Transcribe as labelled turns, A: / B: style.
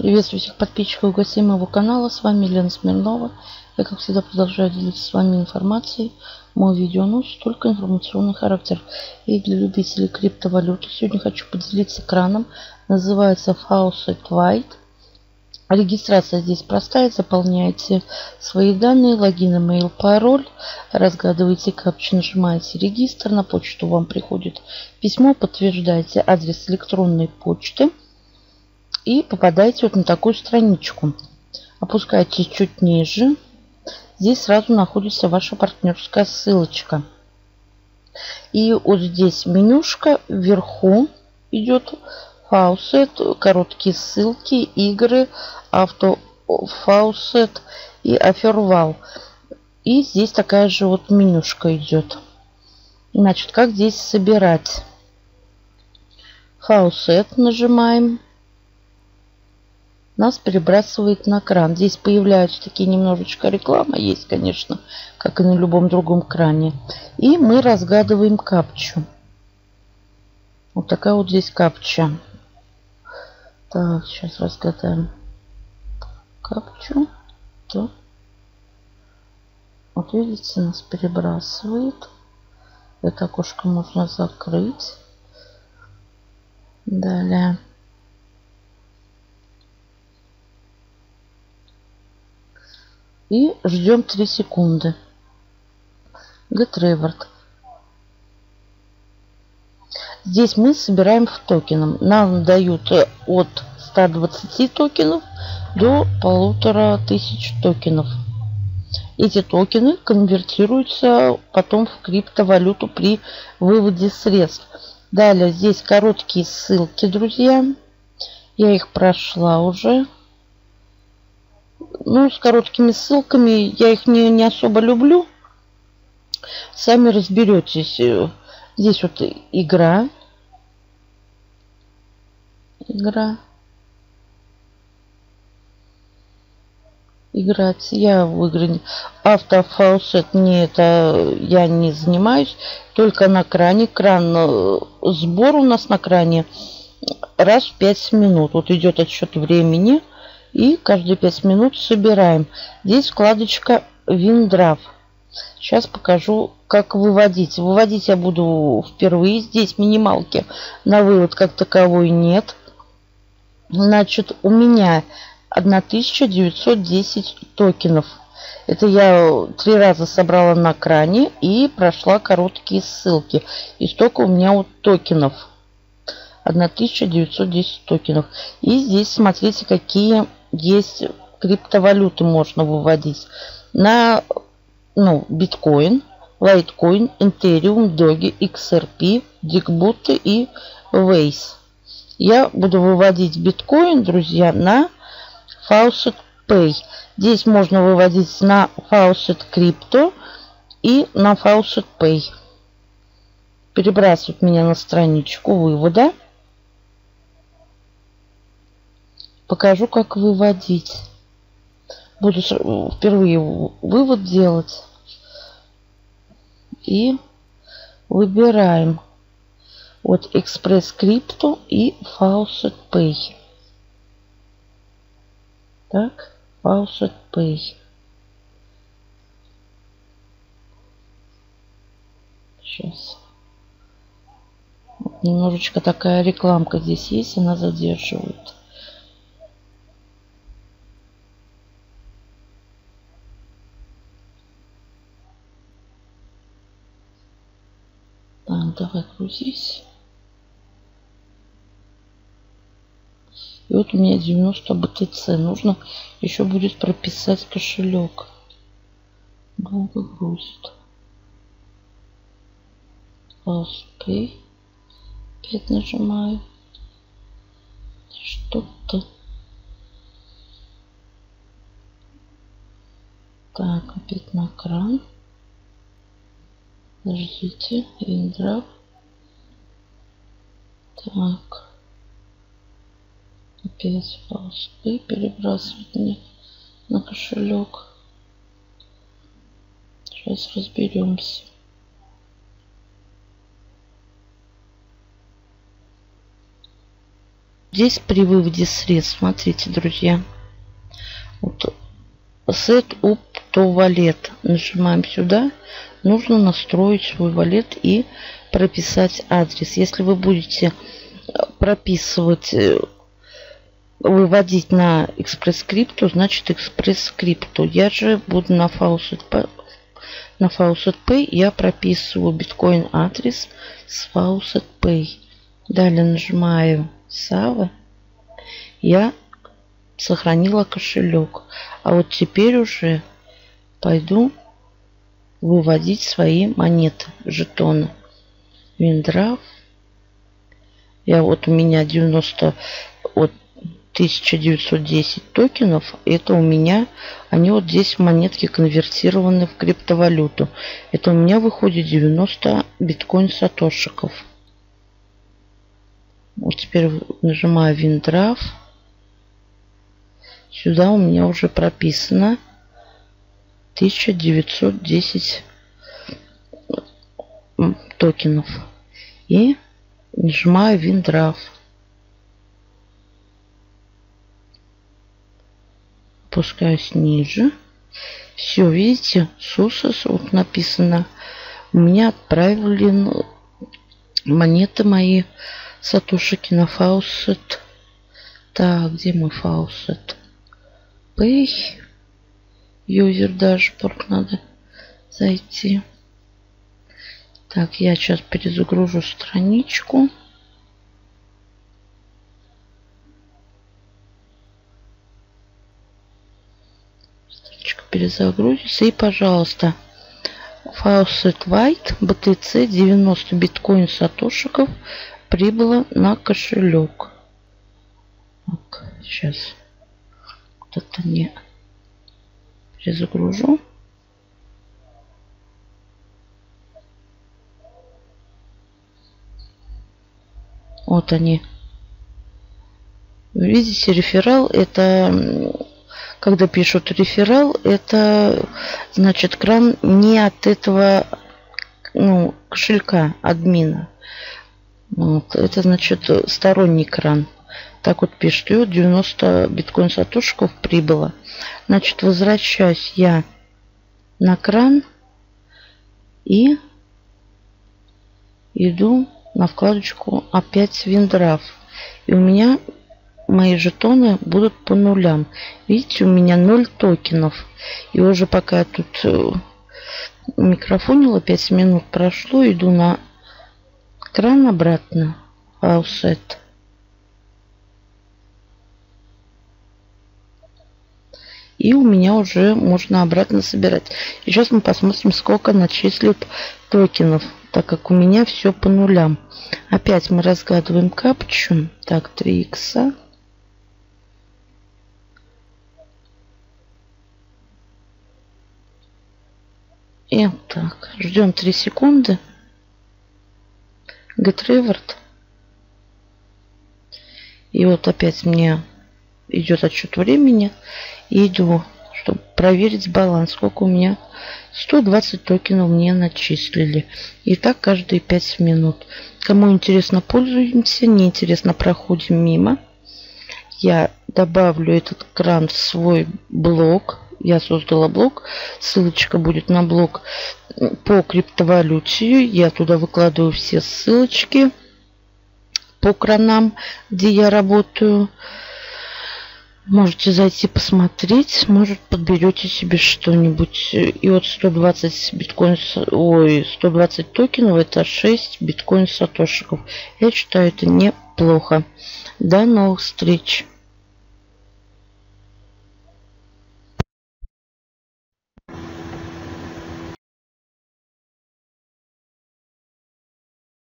A: Приветствую всех подписчиков и гостей моего канала. С вами Елена Смирнова. Я, как всегда, продолжаю делиться с вами информацией. Мой видео носит только информационный характер. И для любителей криптовалюты сегодня хочу поделиться экраном. Называется Faucet White. Регистрация здесь простая. Заполняете свои данные, логин, email, пароль. Разгадываете капчу, нажимаете регистр. На почту вам приходит письмо. Подтверждаете адрес электронной почты и попадаете вот на такую страничку. Опускаетесь чуть ниже. Здесь сразу находится ваша партнерская ссылочка. И вот здесь менюшка вверху идет faucet, короткие ссылки, игры, auto faucet и offerwall. И здесь такая же вот менюшка идет. Значит, как здесь собирать? Faucet нажимаем нас перебрасывает на кран. Здесь появляются такие немножечко реклама, есть, конечно, как и на любом другом кране. И мы разгадываем капчу. Вот такая вот здесь капча. Так, сейчас разгадаем капчу. Так. Вот видите, нас перебрасывает. Это окошко можно закрыть. Далее. И ждем 3 секунды. GetReward. Здесь мы собираем в токеном. Нам дают от 120 токенов до полутора тысяч токенов. Эти токены конвертируются потом в криптовалюту при выводе средств. Далее здесь короткие ссылки, друзья. Я их прошла уже. Ну, с короткими ссылками. Я их не, не особо люблю. Сами разберетесь. Здесь вот игра. Игра. Играть. Я в игры... Автофаусет не это я не занимаюсь. Только на кране. Кран э, сбор у нас на кране раз в 5 минут. Вот идет отсчет времени. И каждые 5 минут собираем. Здесь вкладочка Виндрав. Сейчас покажу, как выводить. Выводить я буду впервые. Здесь минималки на вывод как таковой нет. Значит, у меня 1910 токенов. Это я три раза собрала на кране и прошла короткие ссылки. И столько у меня вот токенов. 1910 токенов. И здесь смотрите, какие есть криптовалюты можно выводить на ну, биткоин, лайткоин, Ethereum, Doge, XRP, Digbut и Waze. Я буду выводить биткоин, друзья, на Faucet Pay. Здесь можно выводить на Faucet Crypto и на Faucet Pay. Перебрасывать меня на страничку вывода. Покажу, как выводить. Буду впервые вывод делать. И выбираем от Express Crypto и Faucet Pay. Так, Faucet Pay. Сейчас. Немножечко такая рекламка здесь есть, она задерживает. Так, давай грузись. И вот у меня 90 БТЦ. Нужно еще будет прописать кошелек. Долго грузит. Pay. Опять нажимаю. Что-то. Так, опять на кран. Подождите, Виндрав. Так. Опять фалшпы перебрасывать мне на кошелек. Сейчас разберемся. здесь при выводе средств, смотрите, друзья, вот Set up wallet. Нажимаем сюда. Нужно настроить свой валет и прописать адрес. Если вы будете прописывать, э, выводить на экспресс-скрипту, значит экспресс-скрипту. Я же буду на Faucet. На Faucet Pay я прописываю биткоин адрес с Faucet Pay. Далее нажимаю Save. Я сохранила кошелек. А вот теперь уже пойду выводить свои монеты, жетоны. Виндрав. Я вот у меня 90 от 1910 токенов. Это у меня, они вот здесь монетки конвертированы в криптовалюту. Это у меня выходит 90 биткоин сатошиков. Вот теперь нажимаю Виндрав. Сюда у меня уже прописано 1910 токенов. И нажимаю Виндрав. Опускаюсь ниже. Все, видите, Сусос, вот написано. Меня отправили монеты мои сатушики на Faucet. Так, где мой Faucet? Pay. User Dashboard надо зайти. Так, я сейчас перезагружу страничку. Страничка перезагрузится. И, пожалуйста, Faucet White BTC 90 биткоин сатошиков прибыло на кошелек. Так, сейчас вот это не перезагружу. Вот они. Видите, реферал это, когда пишут реферал, это значит кран не от этого ну, кошелька админа. Вот, это значит сторонний кран. Так вот пишет. И вот 90 биткоин сатошиков прибыло. Значит, возвращаюсь я на кран и иду на вкладочку опять Виндрав. И у меня мои жетоны будут по нулям. Видите, у меня 0 токенов. И уже пока я тут э, микрофонила, 5 минут прошло, иду на кран обратно. Offset. И у меня уже можно обратно собирать. И сейчас мы посмотрим, сколько начислят токенов, так как у меня все по нулям. Опять мы разгадываем капчу. Так, 3 икса. И так, ждем 3 секунды. Get. И вот опять мне идет отчет времени иду, чтобы проверить баланс. Сколько у меня? 120 токенов мне начислили. И так каждые 5 минут. Кому интересно, пользуемся. Не интересно, проходим мимо. Я добавлю этот кран в свой блог. Я создала блог. Ссылочка будет на блог по криптовалюте. Я туда выкладываю все ссылочки по кранам, где я работаю. Можете зайти посмотреть, может подберете себе что-нибудь. И вот 120 биткоин, ой, 120 токенов это 6 биткоин сатошиков. Я считаю это неплохо. До новых встреч.